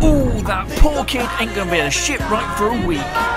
Oh, that poor kid ain't gonna be a shipwright right for a week.